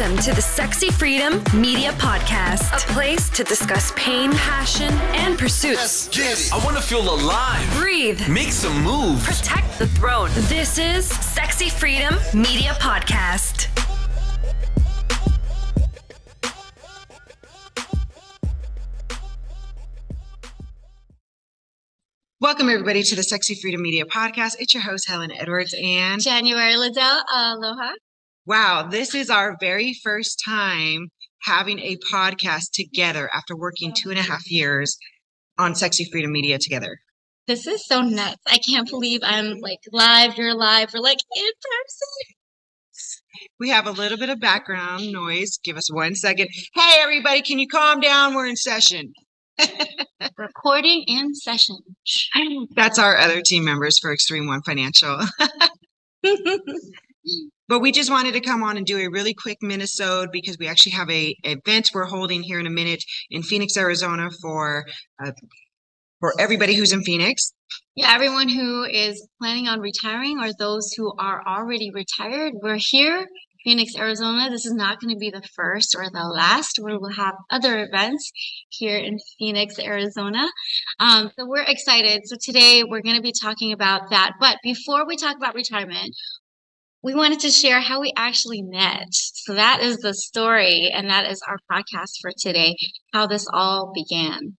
Welcome to the Sexy Freedom Media Podcast, a place to discuss pain, passion, and pursuits. Yes, yes. I want to feel alive. Breathe, Make some moves. protect the throne. This is Sexy Freedom Media Podcast. Welcome, everybody, to the Sexy Freedom Media Podcast. It's your host, Helen Edwards. And January Liddell, aloha. Wow, this is our very first time having a podcast together after working two and a half years on Sexy Freedom Media together. This is so nuts. I can't believe I'm like live, you're live, we're like in person. We have a little bit of background noise. Give us one second. Hey, everybody, can you calm down? We're in session. Recording in session. That's our other team members for Extreme One Financial. But we just wanted to come on and do a really quick minisode because we actually have a event we're holding here in a minute in Phoenix, Arizona for uh, for everybody who's in Phoenix. yeah, everyone who is planning on retiring or those who are already retired, we're here, Phoenix, Arizona. This is not going to be the first or the last. We will have other events here in Phoenix, Arizona. Um, so we're excited. So today we're going to be talking about that. But before we talk about retirement, we wanted to share how we actually met. So that is the story, and that is our podcast for today, how this all began.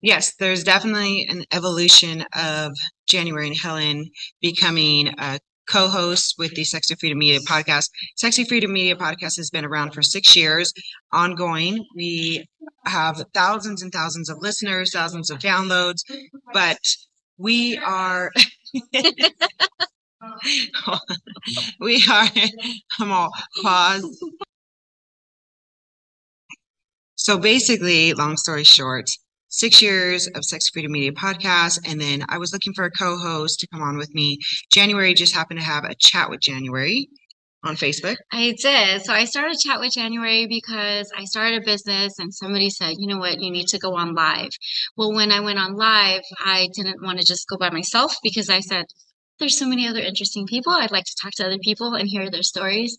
Yes, there's definitely an evolution of January and Helen becoming a co-host with the Sexy Freedom Media podcast. Sexy Freedom Media podcast has been around for six years, ongoing. We have thousands and thousands of listeners, thousands of downloads, but we are we are all pause. So basically, long story short, six years of Sex Freedom Media podcast, and then I was looking for a co-host to come on with me. January just happened to have a chat with January on Facebook. I did. So I started chat with January because I started a business and somebody said, you know what, you need to go on live. Well, when I went on live, I didn't want to just go by myself because I said, there's so many other interesting people. I'd like to talk to other people and hear their stories.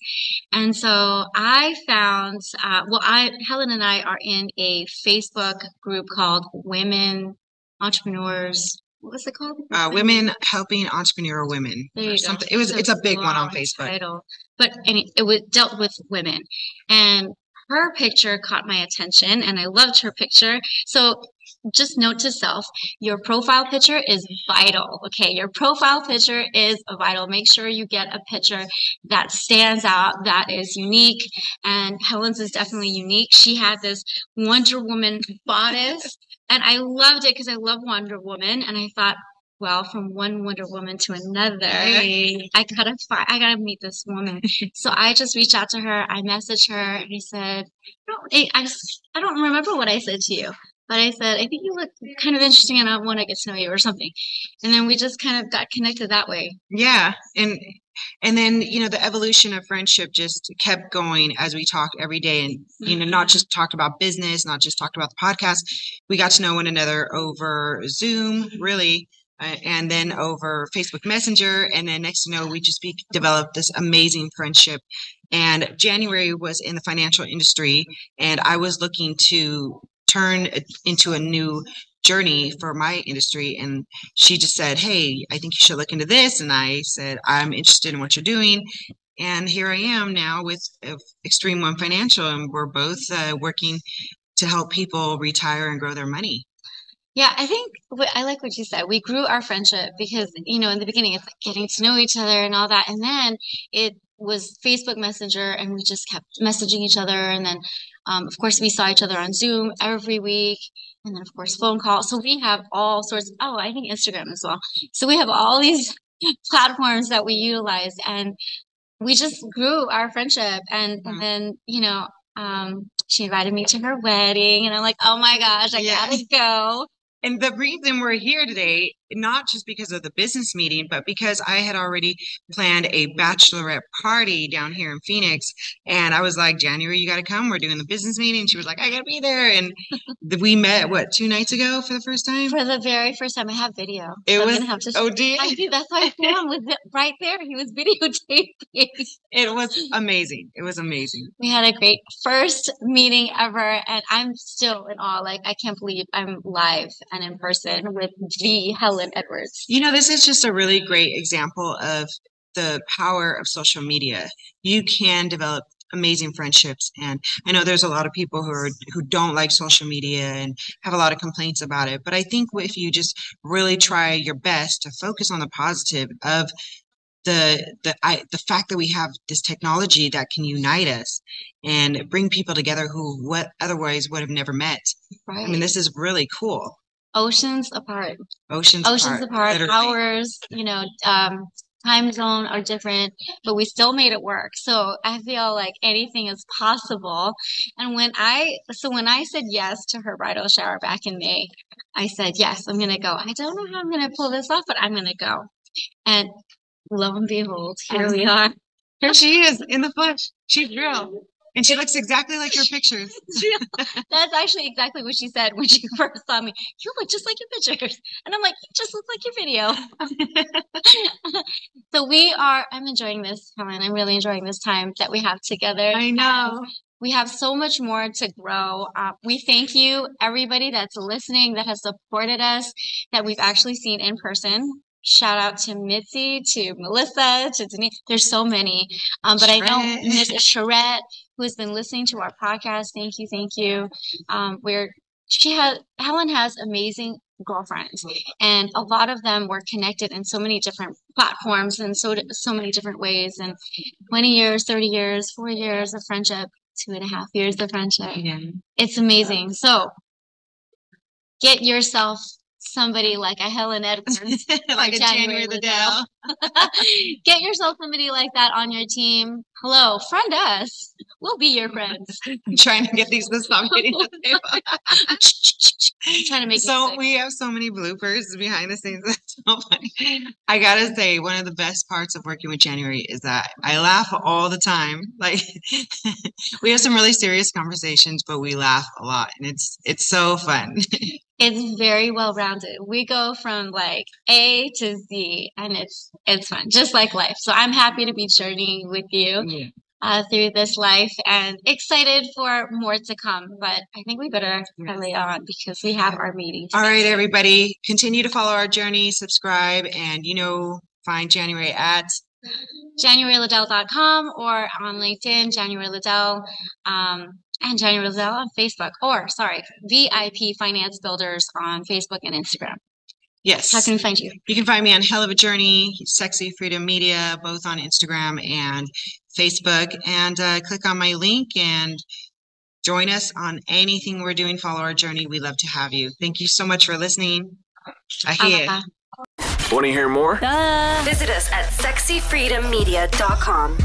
And so I found, uh, well, I, Helen and I are in a Facebook group called Women Entrepreneurs. What was it called? Uh, women helping entrepreneur women. There you go. It was. It's a big one on Facebook. Title, but any, it was dealt with women, and her picture caught my attention, and I loved her picture. So just note to self: your profile picture is vital. Okay, your profile picture is vital. Make sure you get a picture that stands out, that is unique. And Helen's is definitely unique. She had this Wonder Woman bodice. And I loved it because I love Wonder Woman. And I thought, well, from one Wonder Woman to another. I gotta find, I gotta meet this woman. so I just reached out to her. I messaged her and I said, I don't, I, I don't remember what I said to you, but I said, I think you look kind of interesting and I want to get to know you or something. And then we just kind of got connected that way. Yeah, and and then you know the evolution of friendship just kept going as we talked every day, and you know not just talked about business, not just talked about the podcast. We got to know one another over Zoom, really, uh, and then over Facebook Messenger, and then next to know we just be, developed this amazing friendship. And January was in the financial industry, and I was looking to turn into a new journey for my industry and she just said, Hey, I think you should look into this. And I said, I'm interested in what you're doing. And here I am now with uh, Extreme One Financial, and we're both uh, working to help people retire and grow their money. Yeah, I think I like what you said. We grew our friendship because, you know, in the beginning it's like getting to know each other and all that. And then it was Facebook Messenger and we just kept messaging each other. And then, um, of course, we saw each other on Zoom every week. And then, of course, phone calls. So we have all sorts. oh, I think Instagram as well. So we have all these platforms that we utilize and we just grew our friendship. And, Mhm. and then, you know, um, she invited me to her wedding and I'm like, oh my gosh, I Yeah. gotta go. And the reason we're here today not just because of the business meeting, but because I had already planned a bachelorette party down here in Phoenix. And I was like, January, you got to come. We're doing the business meeting. She was like, I got to be there. And we met, what, two nights ago for the first time? For the very first time, I have video. It so was- have to. Oh, dear. I do. That's why Sam was right there. He was videotaping. It was amazing. It was amazing. We had a great first meeting ever, and I'm still in awe. Like I can't believe I'm live and in person with the Helen Edwards. You know, this is just a really great example of the power of social media. You can develop amazing friendships and I know there's a lot of people who are who don't like social media and have a lot of complaints about it, but I think if you just really try your best to focus on the positive of the the I, the fact that we have this technology that can unite us and bring people together who what otherwise would have never met. Right. I mean, this is really cool. Oceans apart. Oceans Oceans apart. literally. Hours, you know, um, time zone are different, but we still made it work. So I feel like anything is possible. And when I, so when I said yes to her bridal shower back in May, I said, yes, I'm going to go. I don't know how I'm going to pull this off, but I'm going to go. And lo and behold, here we are. Here she is in the flesh. She's real. And she looks exactly like your pictures. That's actually exactly what she said when she first saw me. You look just like your pictures. And I'm like, you just look like your video. so we are, I'm enjoying this, Helen. I'm really enjoying this time that we have together. I know. We have so much more to grow. Uh, we thank you, everybody that's listening, that has supported us, that we've actually seen in person. Shout out to Mitzi, to Melissa, to Denise. There's so many. Um, but I know. Miss Charette, who has been listening to our podcast. Thank you, thank you. Um, we're she has Helen has amazing girlfriends, and a lot of them were connected in so many different platforms and so so many different ways. And 20 years, 30 years, four years of friendship, two and a half years of friendship. Yeah. It's amazing. So get yourself somebody like a Helen Edwards. like a January Liddell. get yourself somebody like that on your team. Hello, friend us. We'll be your friends. I'm trying to get these to stop hitting the table. trying to make so we have so many bloopers behind the scenes. That's so funny. I gotta say, one of the best parts of working with January is that I laugh all the time. Like we have some really serious conversations, but we laugh a lot, and it's it's so fun. It's very well rounded. We go from like A to Z and it's it's fun, just like life. So I'm happy to be journeying with you uh, through this life and excited for more to come. But I think we better hurry on because we have our meeting. All right, everybody, continue to follow our journey, subscribe, and you know, find January at JanuaryLiddell.com or on LinkedIn, January Liddell, um, and Jenny Liddell on Facebook, or sorry, VIP Finance Builders on Facebook and Instagram. yes. How can we find you? You can find me on Hell of a Journey, Sexy Freedom Media, both on Instagram and Facebook. And uh, click on my link and join us on anything we're doing. Follow our journey. We love to have you. Thank you so much for listening. I hear. Aloha. Want to hear more? Visit us at sexyfreedommedia.com.